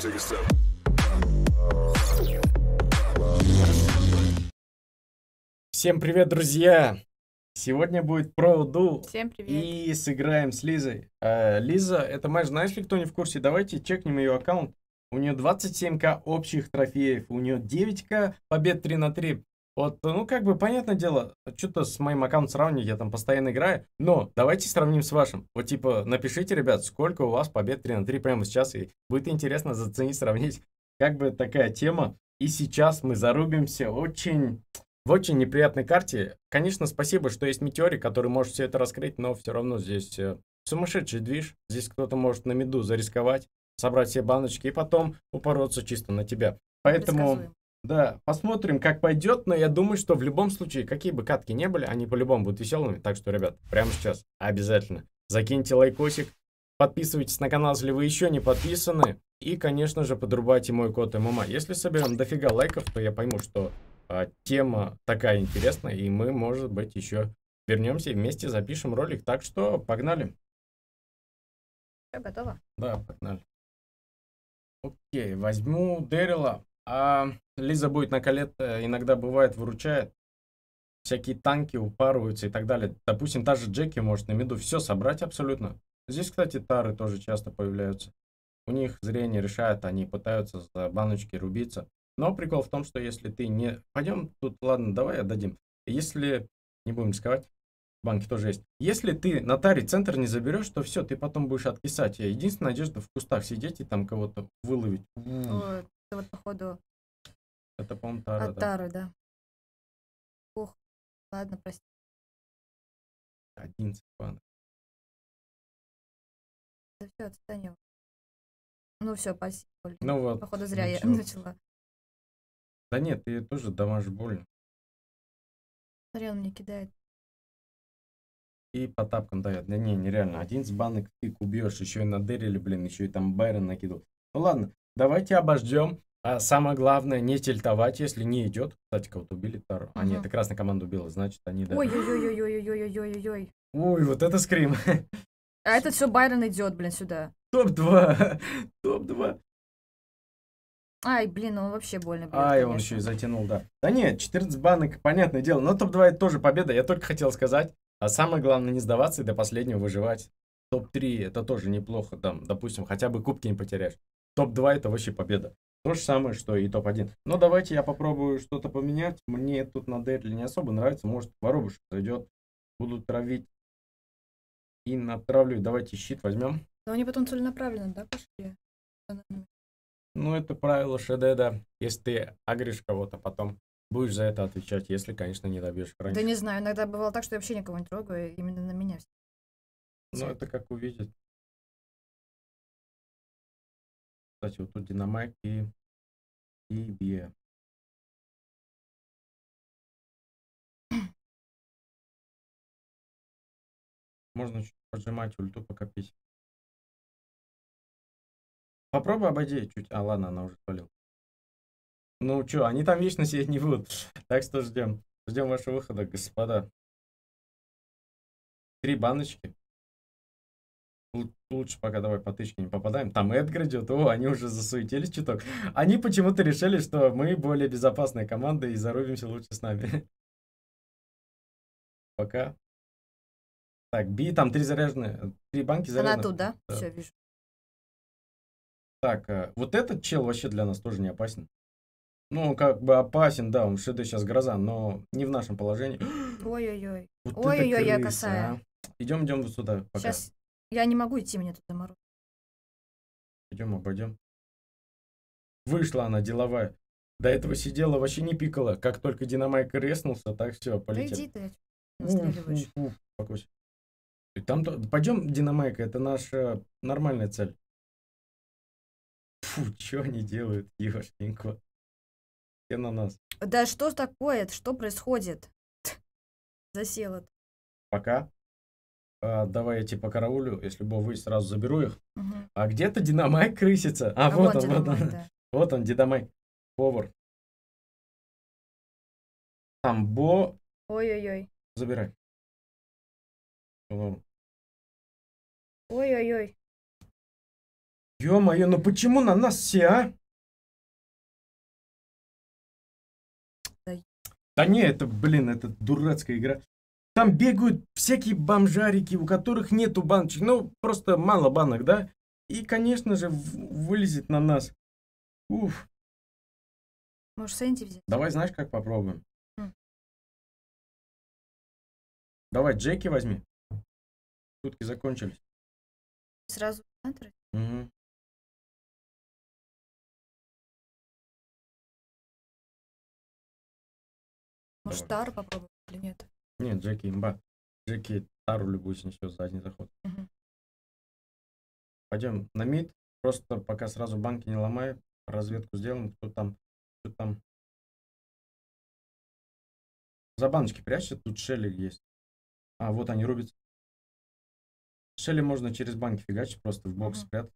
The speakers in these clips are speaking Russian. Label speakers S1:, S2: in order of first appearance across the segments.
S1: take a step.
S2: Всем привет, друзья! Сегодня будет про Ду.
S3: Всем привет.
S2: И сыграем с Лизой. Э, Лиза, это матч, знаешь ли, кто не в курсе, давайте чекнем ее аккаунт. У нее 27к общих трофеев, у нее 9к побед 3 на 3. Вот, ну, как бы, понятное дело, что-то с моим аккаунтом сравнивать, я там постоянно играю, но давайте сравним с вашим. Вот, типа, напишите, ребят, сколько у вас побед 3 на 3 прямо сейчас, и будет интересно заценить, сравнить, как бы такая тема. И сейчас мы зарубимся очень в очень неприятной карте. Конечно, спасибо, что есть метеорик, который может все это раскрыть, но все равно здесь э, сумасшедший движ. Здесь кто-то может на меду зарисковать, собрать все баночки и потом упороться чисто на тебя. Поэтому. Да, посмотрим, как пойдет, но я думаю, что в любом случае, какие бы катки не были, они по-любому будут веселыми. Так что, ребят, прямо сейчас обязательно закиньте лайкосик, подписывайтесь на канал, если вы еще не подписаны. И, конечно же, подрубайте мой код ММА. Если соберем дофига лайков, то я пойму, что а, тема такая интересная, и мы, может быть, еще вернемся и вместе запишем ролик. Так что погнали.
S3: Всё, готово?
S2: Да, погнали. Окей, возьму Дэрила. А Лиза будет на колет, э, иногда бывает, выручает. Всякие танки упарываются и так далее. Допустим, та же Джеки может на миду все собрать абсолютно. Здесь, кстати, тары тоже часто появляются. У них зрение решает, они пытаются за баночки рубиться. Но прикол в том, что если ты не... Пойдем тут, ладно, давай отдадим. Если... Не будем рисковать. Банки тоже есть. Если ты на таре центр не заберешь, то все, ты потом будешь откисать. Единственная надежда в кустах сидеть и там кого-то выловить. М,
S3: О, это вот, походу,
S2: Это, по-моему, тара,
S3: от
S2: да.
S3: Тары, да. Ух, ладно, прости.
S2: 11 банок.
S3: Да все, отстань. Ну все, спасибо.
S2: Ну вот.
S3: Походу, зря я
S2: ничего.
S3: начала.
S2: Да нет, ты тоже дамажишь больно.
S3: Смотри, он мне кидает.
S2: И по тапкам дает. Да не, нереально. 11 банок ты убьешь. Еще и на Дэриле, блин, еще и там Байрон накидал. Ну ладно, давайте обождем. А самое главное, не тильтовать, если не идет. Кстати, кого-то убили Тару. А нет, это красная команда убила, значит, они.
S3: Ой-ой-ой-ой-ой-ой-ой-ой-ой.
S2: Ой, вот это скрим.
S3: А этот все Байрон идет, блин, сюда.
S2: Топ-2. Топ-2.
S3: Ай, блин, он вообще больно бьет,
S2: Ай, он
S3: конечно.
S2: еще и затянул, да. Да нет, 14 банок, понятное дело. Но топ-2 это тоже победа, я только хотел сказать. А самое главное не сдаваться и до последнего выживать. Топ-3 это тоже неплохо, там, допустим, хотя бы кубки не потеряешь. Топ-2 это вообще победа. То же самое, что и топ-1. Но давайте я попробую что-то поменять. Мне тут на Дэрли не особо нравится. Может, воробушек зайдет. Буду травить. И натравлю. Давайте щит возьмем.
S3: Но они потом целенаправленно, да, пошли?
S2: Ну, это правило Шедеда. Если ты агришь кого-то, потом будешь за это отвечать, если, конечно, не добьешь раньше.
S3: Да не знаю, иногда бывало так, что я вообще никого не трогаю, именно на меня. все.
S2: Ну, это как увидеть. Кстати, вот тут динамайк и, и Бия. Можно чуть поджимать ульту, покопить. Попробуй обойди чуть. А, ладно, она уже свалила. Ну чё, они там вечно сидеть не будут. Так что ждем. Ждем вашего выхода, господа. Три баночки. Лу- Лучше пока давай по тычке не попадаем. Там Эдгар идет. О, они уже засуетились чуток. Они почему-то решили, что мы более безопасная команда и зарубимся лучше с нами. Пока. Так, Би, там три заряженные, три банки
S3: Она
S2: заряженных.
S3: тут, да?
S2: Да.
S3: Все, вижу.
S2: Так, э, вот этот чел вообще для нас тоже не опасен. Ну, как бы опасен, да, он ШД сейчас гроза, но не в нашем положении.
S3: Ой-ой-ой.
S2: Вот
S3: Ой-ой-ой, я
S2: крыса,
S3: косая.
S2: а. Идем, идем вот сюда. Пока.
S3: Сейчас я не могу идти, мне тут заморозит.
S2: Идем, обойдем. Вышла она деловая. До этого сидела, вообще не пикала. Как только динамайк резнулся, так все,
S3: Да
S2: полетел.
S3: иди ты, настреливаешь.
S2: уф, уф, Там то... Пойдем, динамайка, это наша нормальная цель. Фу, что они делают, ешенько. Все на нас.
S3: Да что такое? Что происходит? Засела.
S2: Пока. А, давай я типа караулю, если бы вы сразу заберу их.
S3: Мгм.
S2: А где-то динамайк крысится. А,
S3: А
S2: вот,
S3: вон
S2: он, вот он.
S3: да.
S2: Вот он, динамайк. Повар. Там Бо.
S3: Ой-ой-ой.
S2: Забирай.
S3: Ой-ой-ой.
S2: Ё-моё, ну почему на нас все, а?
S3: Да.
S2: Да не, это, блин, это дурацкая игра. Там бегают всякие бомжарики, у которых нету баночек. Ну, просто мало банок, да? И, конечно же, вылезет на нас. Уф.
S3: Можешь Сэнди взять?
S2: Давай, знаешь, как попробуем?
S3: М.
S2: Давай, Джеки возьми. Шутки закончились.
S3: Сразу центр?
S2: Мгм.
S3: Может,
S2: Давай.
S3: Тару попробовать или нет?
S2: Нет, Джеки имба. Джеки Тару любую снесет за один заход.
S3: Мгм.
S2: Пойдем на мид. Просто пока сразу банки не ломай. Разведку сделаем, кто там, кто там. За баночки прячься, тут Шелли есть. А, вот они рубятся. Шелли можно через банки фигачить, просто в бокс
S3: Мгм.
S2: спрятать.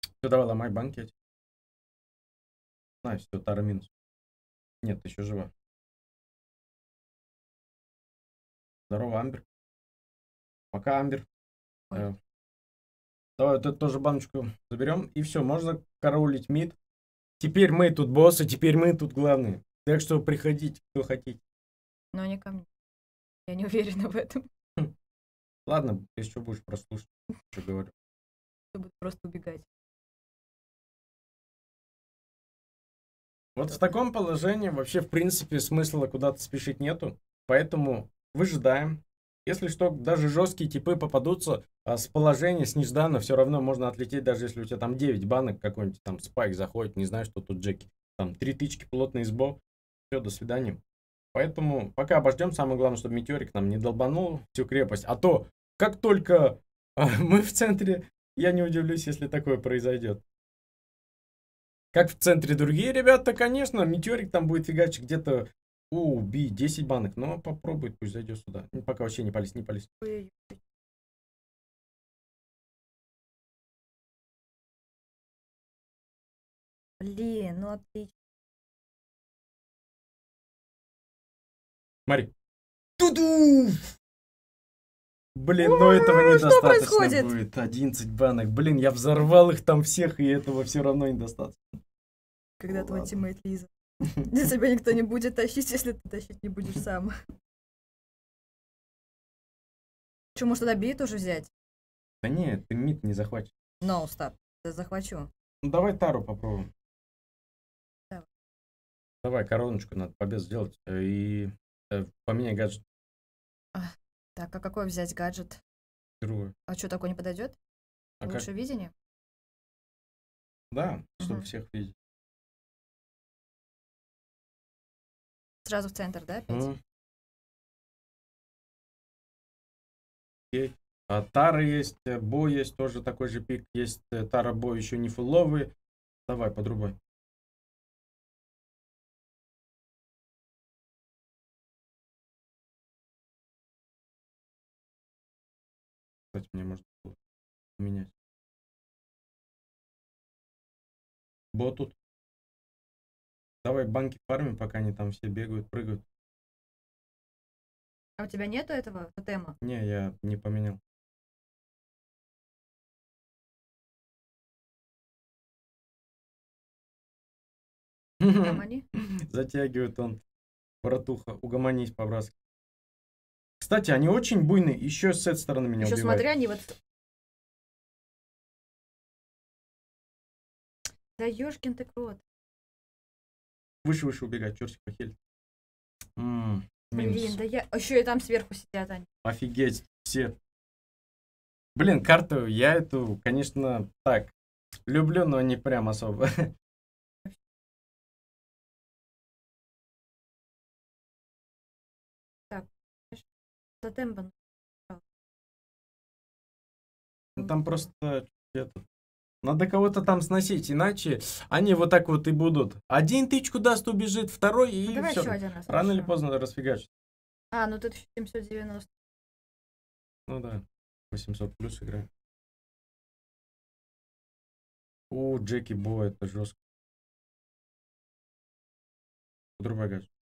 S2: Все, давай ломай банки эти. На, все, Тара минус. Нет, ты еще жива. Здорово, Амбер. Пока, Амбер. Э, Давай вот эту тоже баночку заберем. И все, можно караулить мид. Теперь мы тут боссы, теперь мы тут главные. Так что приходите, кто хотите.
S3: Но не ко мне. Я не уверена в этом.
S2: Ладно, если что будешь прослушать, что говорю.
S3: Кто будет просто убегать.
S2: Вот в таком положении вообще, в принципе, смысла куда-то спешить нету. Поэтому выжидаем. Если что, даже жесткие типы попадутся, а с положения, с нежданно, все равно можно отлететь, даже если у тебя там 9 банок, какой-нибудь там спайк заходит, не знаю, что тут Джеки. Там три тычки плотно избо. Все, до свидания. Поэтому пока обождем, самое главное, чтобы метеорик нам не долбанул всю крепость. А то, как только а, мы в центре, я не удивлюсь, если такое произойдет. Как в центре другие ребята, конечно, метеорик там будет фигачить где-то у, би, 10 банок, но попробует, пусть зайдет сюда. Ну, Пока вообще не пались, не.
S3: Ой-ой-ой. Блин, ну отлично.
S2: Смотри. Туду! Блин, ну этого недостаточно
S3: происходит?
S2: будет. 11 банок. Блин, я взорвал их там всех, и этого все равно недостаточно.
S3: Когда твой teammate Лиза. Для тебя никто не будет тащить, если ты тащить не будешь сам. Че, может, тогда Би тоже взять?
S2: Да нет, ты mid не захватишь.
S3: Не, стоп. Я захвачу.
S2: Ну давай Тару попробуем.
S3: Давай.
S2: Давай, короночку надо побед сделать. э, И э, поменяй гаджет
S3: Так, а какой взять гаджет?
S2: другой.
S3: А что, такой не подойдет?
S2: А как?
S3: Лучше видение?
S2: Да, чтобы
S3: Мгм.
S2: всех видеть.
S3: Сразу в центр, да, опять?
S2: М. Окей. А Тара есть, э, Бо есть, тоже такой же пик. Есть э, Тара Бо еще не фуловый. Давай, подрубай. Кстати, мне можно поменять. Бо тут. Давай банки фармим, пока они там все бегают, прыгают.
S3: А у тебя нету этого тотема?
S2: Не, я не поменял.
S3: Там они?
S2: Затягивает он. Братуха, угомонись по-братски. Кстати, они очень буйные. Еще с этой стороны меня
S3: Еще
S2: убивают.
S3: смотри, они вот... Да ёшкин ты крот.
S2: Выше, выше убегать. Чертик минус.
S3: Блин, да я... Еще и там сверху сидят они.
S2: Офигеть, все. Блин, карту я эту, конечно, так, люблю, но не прям особо.
S3: Тотем бан-
S2: Ну, Там просто это, надо кого-то там сносить, иначе они вот так вот и будут. Один тычку даст, убежит, второй и
S3: давай
S2: всё.
S3: еще один раз.
S2: Рано или поздно расфигачит.
S3: А, ну тут еще 790.
S2: Ну да, 800 плюс играем. У, Джеки Бо, это жестко. Другой гаджет.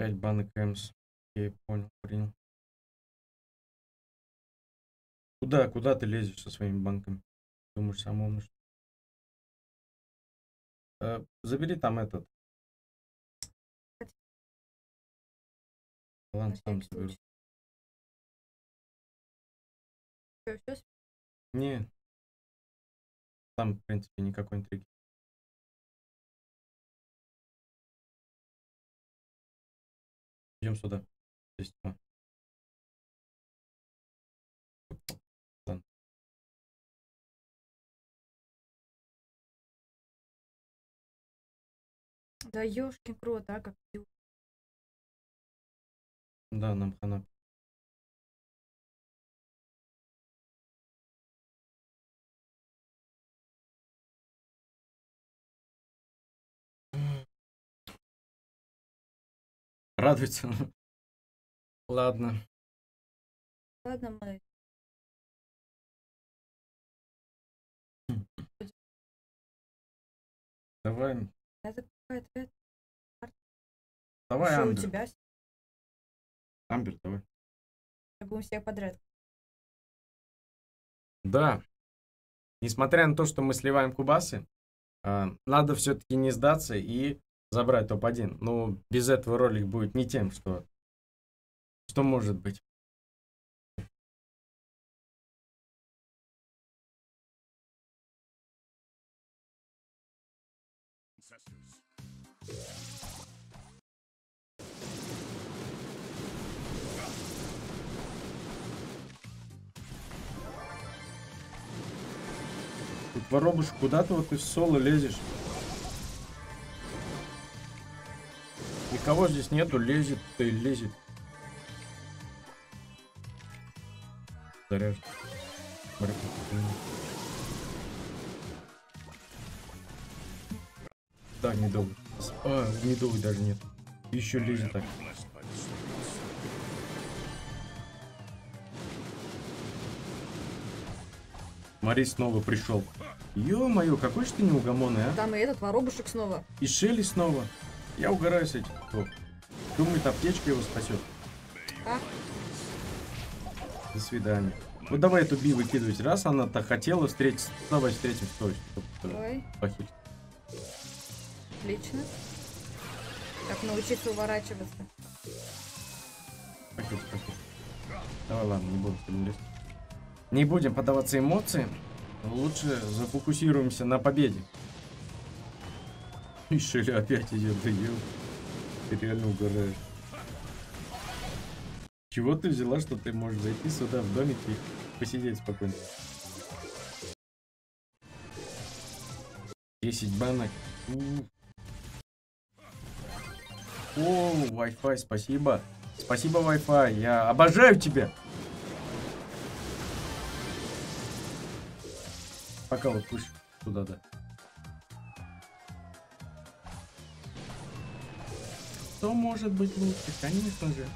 S2: 5 банок Эмс. Я понял, принял. Куда, куда ты лезешь со своими банками? Думаешь, сам умный? что? Э, забери там этот. Ладно, сам
S3: всё,
S2: Не. Там, в принципе, никакой интриги. Идем сюда. Здесь тьма. Ладно.
S3: Да ёшкин крот, а как
S2: Да, нам хана. Радуется. Ладно.
S3: Ладно, мы
S2: Давай.
S3: это какая-то это,
S2: Давай,
S3: что у
S2: Амбер.
S3: тебя
S2: Амбер, давай.
S3: Мы будем всех подряд.
S2: Да. Несмотря на то, что мы сливаем кубасы, а, надо все-таки не сдаться и забрать топ-1. Ну, без этого ролик будет не тем, что, что может быть. Воробушек, куда ты вот из соло лезешь? Никого здесь нету, лезет, ты лезет. Заряжен. Да, медовый. А, медовый даже нет. Еще лезет так. Смотри, снова пришел. Ё-моё, какой же ты неугомонный, а?
S3: Там и этот воробушек снова.
S2: И Шелли снова. Я угораю с этим. О, Думает, аптечка его спасет.
S3: А?
S2: До свидания. Ну давай эту Би выкидывать. Раз она так хотела встретиться, давай встретим стой.
S3: Ой, отлично. Как научиться уворачиваться.
S2: Похить, похить. Давай, ладно, не будем. Не будем поддаваться эмоциям. Лучше зафокусируемся на победе. И Шелли опять идет, да ё. Ты реально угораешь. Чего ты взяла, что ты можешь зайти сюда в домик и посидеть спокойно? 10 банок. О, Wi-Fi, спасибо. Спасибо, Wi-Fi. Я обожаю тебя. Пока вот пусть туда, да. Что может быть лучше? Конечно же.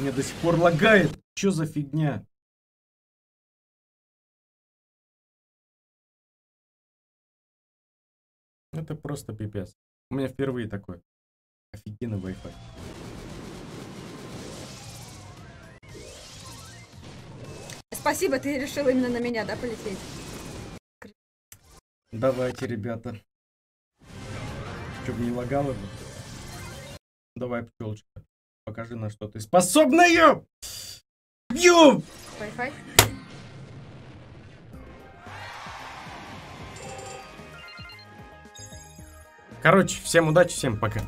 S2: Мне до сих пор лагает. Что за фигня? Это просто пипец. У меня впервые такой. Офигенный Wi-Fi.
S3: Спасибо, ты решил именно на меня, да, полететь?
S2: Давайте, ребята. Чтоб не лагало. Давай, пчелочка. Покажи, на что ты способная! Бью!
S3: Wi-Fi?
S2: Короче, всем удачи, всем пока.